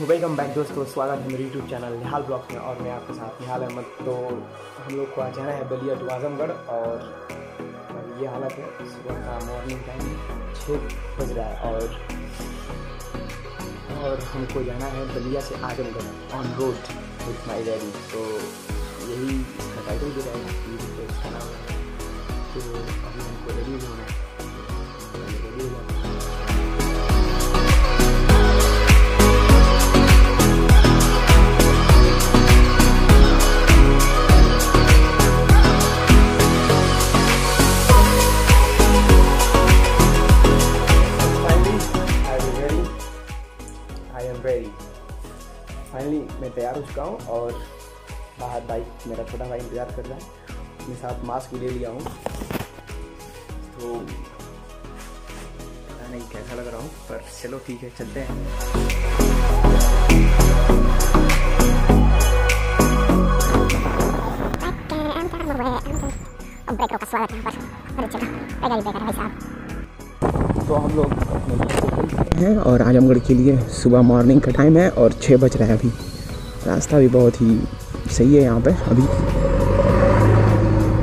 Welcome back दोस्तों, स्वागत है मेरे यूट्यूब चैनल निहाल ब्लॉग में और मैं आपके साथ निहाल अहमद। तो हम लोग को आज जाना है बलिया टू आजमगढ़ और ये हालत है, सुबह का मॉर्निंग टाइम छः बज रहा है और और हमको जाना है बलिया से Azamgarh on road with my daddy तो Ready. फाइनली मैं तैयार हो चुका हूँ और बाहर बाइक मेरा छोटा भाई इंतज़ार कर रहा है। अपने साथ मास्क भी ले लिया हूँ। तो पता नहीं कैसा लग रहा हूँ पर चलो ठीक है चलते हैं। भाई तो हम लोग अपने हैं और आजमगढ़ के लिए सुबह मॉर्निंग का टाइम है और छः बज रहा है अभी। रास्ता भी बहुत ही सही है यहाँ पे अभी।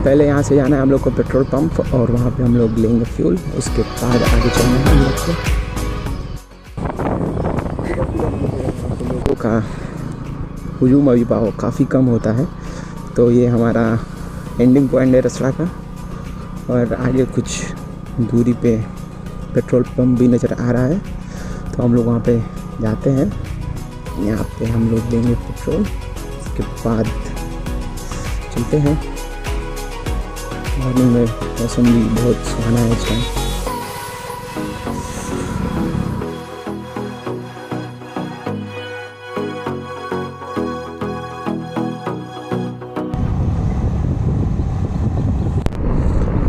पहले यहाँ से जाना है हम लोग को पेट्रोल पंप और वहाँ पे हम लोग लेंगे फ्यूल। उसके बाद आगे चलना है हम लोग को। हम लोगों का हजूम अभी पाओ, काफ़ी कम होता है। तो ये हमारा एंडिंग पॉइंट है रसड़ा का। और आगे कुछ दूरी पे पेट्रोल पंप भी नज़र आ रहा है। तो हम लोग वहाँ पे जाते हैं। यहाँ पे हम लोग लेंगे पेट्रोल। उसके बाद चलते हैं। मॉर्निंग में मौसम भी बहुत सुहाना है इस टाइम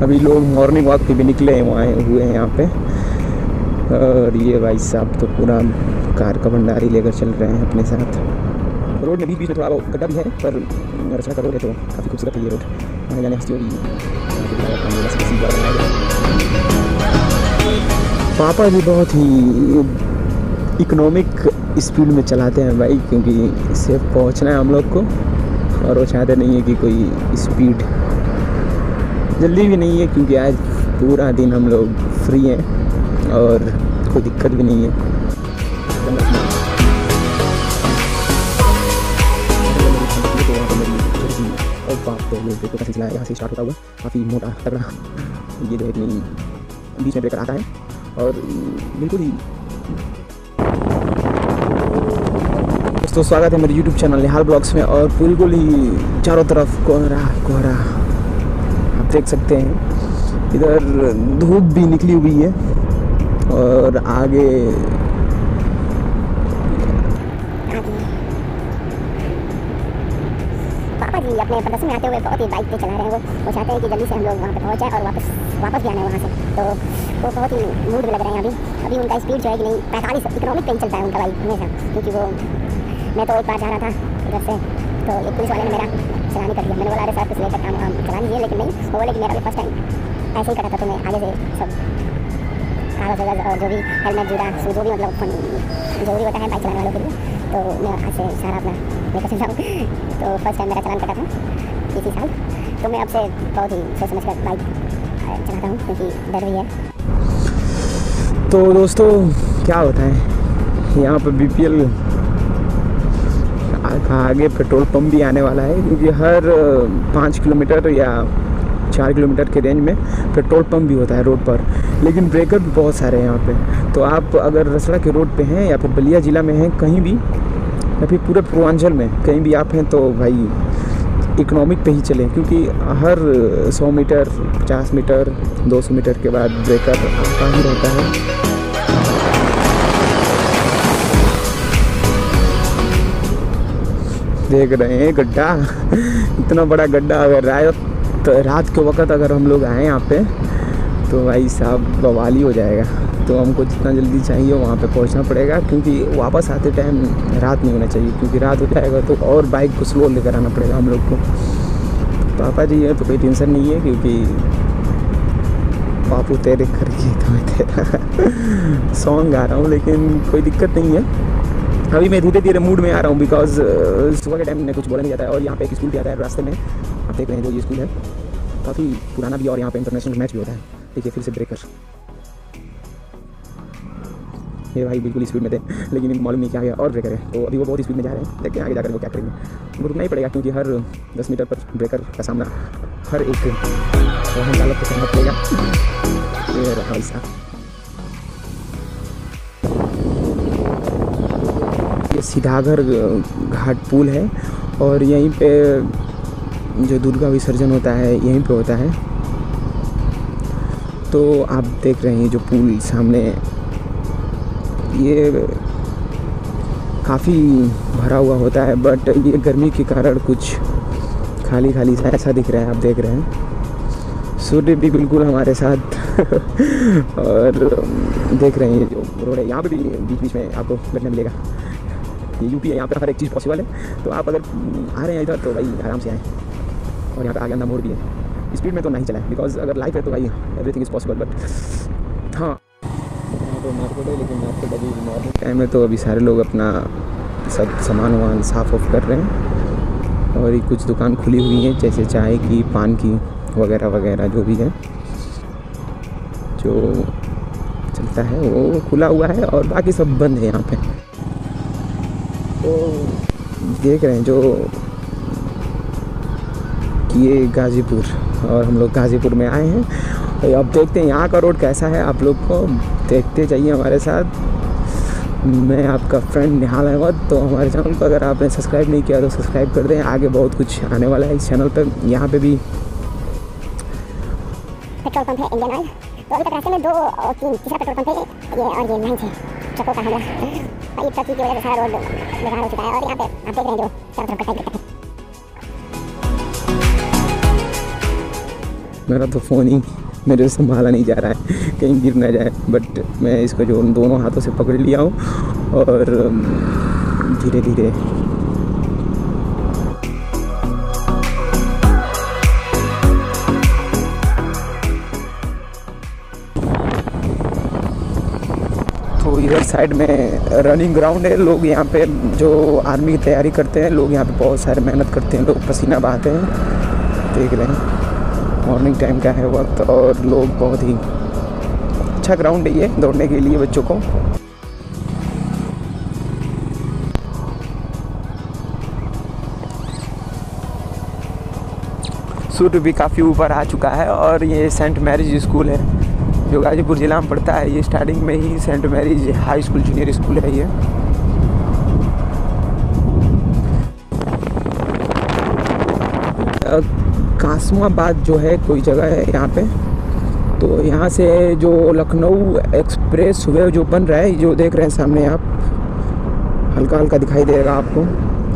अभी लोग मॉर्निंग वॉक पे भी निकले हैं, वहाँ हुए हैं यहाँ पे। और ये भाई साहब तो पूरा कार का भंडारी लेकर चल रहे हैं अपने साथ। रोड में बीच बीच में थोड़ा गड्ढा भी है, पर रचना का रोड है तो काफ़ी खूबसूरत है ये रोड। वहाँ जाने हंसती होगी पापा जी बहुत ही इकोनॉमिक स्पीड में चलाते हैं भाई, क्योंकि सेफ़ पहुँचना है हम लोग को, और वो चाहते नहीं है कि कोई स्पीड जल्दी भी नहीं है, क्योंकि आज पूरा दिन हम लोग फ्री हैं। और कोई दिक्कत भी नहीं है। और रे ये ब्रेकर का सिलसिला यहाँ से स्टार्ट होता हुआ, काफ़ी मोटा तगड़ा। ये जो है बीच में ब्रेकर आता है, और बिल्कुल ही दोस्तों, स्वागत है मेरे YouTube चैनल निहाल ब्लॉग्स में, और बिल्कुल ही चारों तरफ़ कोहरा कोहरा। आप देख सकते हैं, इधर धूप भी निकली हुई है। और आगे पापा जी अपने प्रदर्शन में आते हुए बहुत ही बाइक पे चला रहे हैं वो। वो चाहते हैं कि जल्दी से हम लोग वहाँ पे पहुँच जाए और वापस वापस भी आना है वहाँ से। तो वो बहुत ही मूड में लग रहे हैं अभी। अभी उनका स्पीड जो है कि नहीं, पैंतालीस इकोनॉमिक पे ही चलता है उनका बाइक हमेशा, क्योंकि वो मैं तो एक बार जा रहा था इधर से तो एक पुलिस वाले ने मेरा चलानी कर दिया। मैंने बोला, अरे सर, कुछ लेकर काम वाम चला लीजिए। लेकिन नहीं, वो बोले कि मेरा भी फ़र्स्ट टाइम ऐसे ही करा था तो मैं आगे से सब कागज़ और जो भी हेलमेट शू जो भी मतलब ज़रूरी होता है बाइक चलाने वालों के लिए तो मैं आज से सारा अपना लेकर चलता हूँ तो फ़र्स्ट टाइम मेरा चलान कटा था, इसी साल। तो मैं अब से बहुत ही सोच समझ कर बाइक चलाता हूँ, क्योंकि डर भी है। तो दोस्तों, क्या होता है? यहाँ पर BPL आगे पेट्रोल पंप भी आने वाला है, क्योंकि हर पाँच किलोमीटर या चार किलोमीटर के रेंज में पेट्रोल पंप भी होता है रोड पर। लेकिन ब्रेकर भी बहुत सारे हैं यहाँ पे। तो आप अगर रसड़ा के रोड पे हैं या फिर बलिया ज़िला में हैं, कहीं भी, या फिर पूरे पूर्वांचल में कहीं भी आप हैं तो भाई इकोनॉमिक पे ही चलें, क्योंकि हर 100 मीटर 50 मीटर 200 मीटर के बाद ब्रेकर आता ही रहता है। देख रहे हैं गड्ढा, इतना बड़ा गड्ढा, अगर रात तो रात के वक्त अगर हम लोग आए यहाँ पे तो भाई साहब, बवाली हो जाएगा। तो हमको जितना जल्दी चाहिए वहाँ पे पहुँचना पड़ेगा, क्योंकि वापस आते टाइम रात नहीं होना चाहिए, क्योंकि रात हो जाएगा तो और बाइक को स्लो लेकर आना पड़ेगा हम लोग को। पापा जी है तो कोई टेंशन नहीं है, क्योंकि बापू तेरे करके तो मैं तेरा सॉन्ग गा रहा हूँ, लेकिन कोई दिक्कत नहीं है। अभी मैं धीरे धीरे मूड में आ रहा हूँ बिकॉज़ सुबह के टाइम में कुछ बोला नहीं जाता है, और यहाँ पे एक स्कूल भी आता है रास्ते में। आप देख रहे हैं, जो ये स्कूल है, काफ़ी पुराना भी और यहाँ पे इंटरनेशनल मैच भी होता है। देखिए फिर से ब्रेकर ये भाई बिल्कुल स्पीड में थे, लेकिन मालूम नहीं क्या है, और ब्रेकर है। तो अभी वो बहुत स्पीड में जा रहे हैं देखते हैं आगे जाकर वो क्या करेंगे। उनको रुकना ही पड़ेगा, क्योंकि हर 10 मीटर पर ब्रेकर का सामना हर एक वाहन चालक को करना पड़ेगा। ये रहा ऐसा ये सीधागर घाट पुल है, और यहीं पे, जो दुर्गा विसर्जन होता है, यहीं पे होता है। तो आप देख रहे हैं जो पुल सामने ये काफ़ी भरा हुआ होता है बट ये गर्मी के कारण कुछ खाली खाली सा ऐसा दिख रहा है, आप देख रहे हैं। सूर्य भी बिल्कुल हमारे साथ और देख रहे हैं जो रोड है। यहाँ पर भी बीच बीच में आपको लगने मिलेगा। ये यूपी है, यहाँ पर हर एक चीज़ पॉसिबल है। तो आप अगर आ रहे हैं इधर तो भाई आराम से आएँ। और यहाँ पर आगे अंदर मोड़ भी है। स्पीड में तो नहीं चलाएँ बिकॉज़ अगर लाइफ है तो भाई एवरीथिंग इज़ पॉसिबल बट हाँ। यहाँ तो मार्केट है लेकिन मार्केट अभी मॉर्निंग टाइम में तो अभी सारे लोग अपना सब सामान वामान साफ़ ऑफ़ कर रहे हैं और ये कुछ दुकान खुली हुई हैं जैसे चाय की पान की वगैरह वगैरह जो भी है। जो चलता है वो खुला हुआ है और बाकी सब बंद है यहाँ पे। तो देख रहे हैं जो कि ये गाज़ीपुर और हम लोग गाज़ीपुर में आए हैं। अब देखते हैं यहाँ का रोड कैसा है। आप लोग को देखते जाइए हमारे साथ। मैं आपका फ्रेंड निहाल अहमद तो हमारे चैनल को अगर आपने सब्सक्राइब नहीं किया तो सब्सक्राइब कर दें। आगे बहुत कुछ आने वाला है इस चैनल पर यहाँ पे भी पेट्रोल पंप है, इंडियन ऑयल। तो अभी तक रास्ते में दो और तीन, तीसरा पेट्रोल पंप है। ये और ये लाइन से ट्रकों का हमला। भाई ट्रक की वजह से सारा रोड बेकार हो चुका है। और यहाँ पे आप देख रहे हैं जो चारों तरफ़ कटाई दिक्कत मेरा तो फ़ोन ही मेरे से संभाला नहीं जा रहा है। कहीं गिर ना जाए। बट मैं इसको जो दोनों हाथों से पकड़ लिया हूँ और धीरे धीरे। तो इधर साइड में रनिंग ग्राउंड है। लोग यहाँ पे जो आर्मी की तैयारी करते हैं, लोग यहाँ पे बहुत सारे मेहनत करते हैं, लोग पसीना बहाते हैं। देख रहे हैं। मॉर्निंग टाइम का है वक्त और लोग बहुत ही अच्छा ग्राउंड है ये दौड़ने के लिए बच्चों को। सूर्य भी काफ़ी ऊपर आ चुका है और ये सेंट मैरिज स्कूल है, जो गाजीपुर ज़िला में पड़ता है। ये स्टार्टिंग में ही saint Mary's high school junior school है ये। कासमाबाद जो है, कोई जगह है यहाँ पे। तो यहाँ से जो लखनऊ एक्सप्रेस वे जो बन रहा है जो देख रहे हैं सामने आप, हल्का हल्का दिखाई देगा आपको,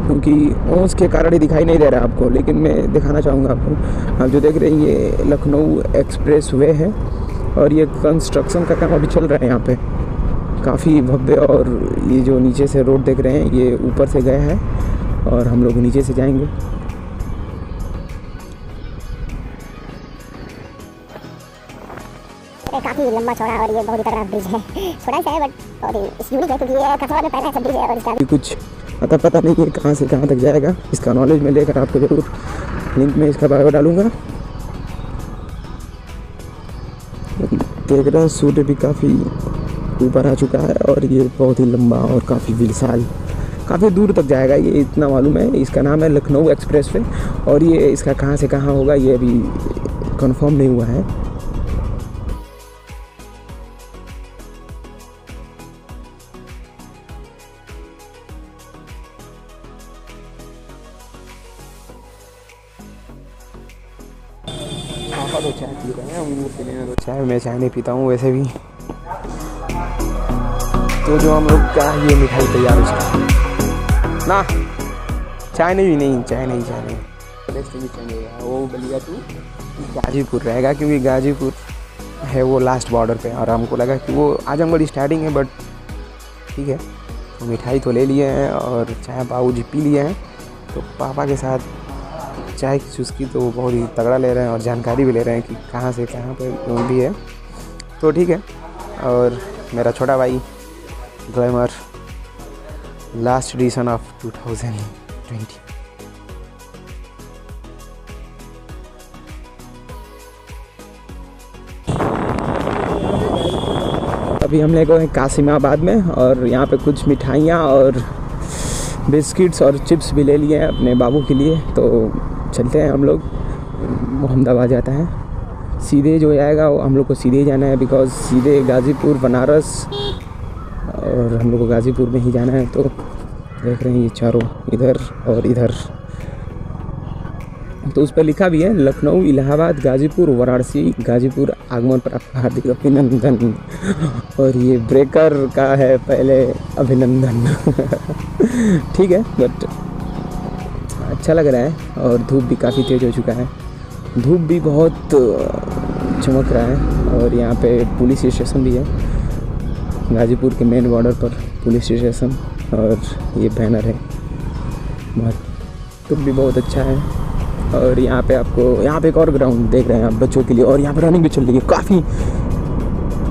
क्योंकि ओस के कारण ही दिखाई नहीं दे रहा है आपको, लेकिन मैं दिखाना चाहूँगा आपको। आप जो देख रहे हैं, ये लखनऊ एक्सप्रेस वे है, और ये कंस्ट्रक्शन का काम अभी चल रहा है यहाँ पे। काफ़ी भव्य और ये जो नीचे से रोड देख रहे हैं, ये ऊपर से गया है, और हम लोग नीचे से जाएँगे। काफ़ी लंबा चौड़ा और ये बहुत ही तगड़ा ब्रिज है। छोटा सा है बट बहुत ही यूनिक है, क्योंकि ये कसौल में पहला ऐसा ब्रिज है और इसका कुछ अता पता नहीं है कहाँ से कहाँ तक जाएगा। इसका नॉलेज मैं लेकर आपको ज़रूर लिंक में इसका बायो डालूँगा। देख रहे हैं सूर्य भी काफ़ी ऊपर आ चुका है और ये बहुत ही लंबा और काफ़ी विशाल, काफ़ी दूर तक जाएगा, ये इतना मालूम है। इसका नाम है लखनऊ एक्सप्रेस वे और ये इसका कहाँ से कहाँ होगा, ये अभी कंफर्म नहीं हुआ है। तो चाय पी रहे हैं, हम लोग पी लेना तो चाय, मैं चाय नहीं पीता हूँ वैसे भी। तो जो हम लोग का ये मिठाई तैयार हो चुका ना, चाय नहीं नहीं, चाय नहीं चाय नहीं। प्रदेश भी चेंज वो बलिया टू गाजीपुर रहेगा क्योंकि गाजीपुर है वो लास्ट बॉर्डर पे। और हमको लगा कि वो आजमगढ़ स्टार्टिंग है बट ठीक है। तो मिठाई तो ले लिए हैं और चाय बाबू जी पी लिए हैं। तो पापा के साथ चाय की चुस्की तो बहुत ही तगड़ा ले रहे हैं और जानकारी भी ले रहे हैं कि कहाँ से कहाँ पर भी है। तो ठीक है, और मेरा छोटा भाई ग्लैमर लास्ट एडिशन ऑफ़ 2020 अभी हम लोग हैं कासिमाबाद में और यहाँ पे कुछ मिठाइयाँ और बिस्किट्स और चिप्स भी ले लिए हैं अपने बाबू के लिए तो चलते हैं हम लोग। मोहम्मदाबाद जाता है। सीधे जो जाएगा वो हम लोग को सीधे ही जाना है बिकॉज़ सीधे गाज़ीपुर, बनारस और हम लोग को गाज़ीपुर में ही जाना है। तो देख रहे हैं ये चारों, इधर और इधर। तो उस पर लिखा भी है, लखनऊ, इलाहाबाद, गाजीपुर, वाराणसी, गाजीपुर, आगमन पर आपका हार्दिक अभिनंदन। और ये ब्रेकर का है पहले अभिनंदन। ठीक है बट अच्छा लग रहा है और धूप भी काफ़ी तेज़ हो चुका है। धूप भी बहुत चमक रहा है और यहाँ पे पुलिस स्टेशन भी है। गाजीपुर के मेन बॉर्डर पर पुलिस स्टेशन और ये बैनर है। बहुत, धूप भी बहुत अच्छा है और यहाँ पे आपको, यहाँ पे एक और ग्राउंड देख रहे हैं आप बच्चों के लिए और यहाँ पे रनिंग भी चल रही है। काफ़ी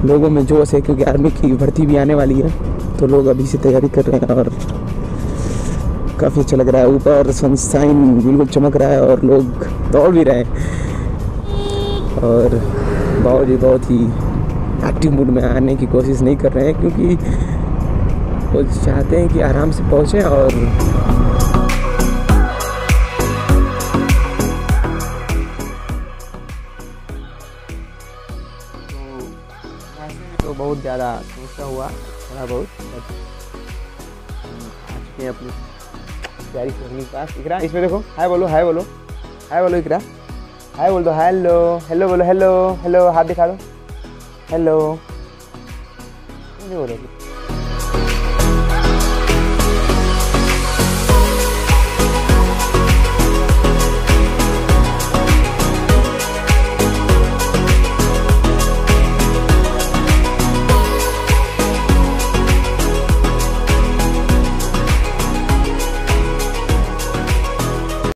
लोगों में जोश है क्योंकि आर्मी की भर्ती भी आने वाली है तो लोग अभी से तैयारी कर रहे हैं और काफ़ी अच्छा लग रहा है। ऊपर सनशाइन बिल्कुल चमक रहा है और लोग दौड़ भी रहे हैं। और बाबू जी बहुत ही एक्टिव मूड में आने की कोशिश नहीं कर रहे हैं क्योंकि वो चाहते हैं कि आराम से पहुँचें और तो बहुत ज़्यादा सोचता हुआ, थोड़ा बहुत अपनी। तैयारी करने के पास इकरा इसमें देखो हाय बोलो हाय बोलो हाय बोलो इकरा हाय बोल दो हेलो हेलो बोलो हेलो हेलो हाथ दिखा दो हेलो बोलो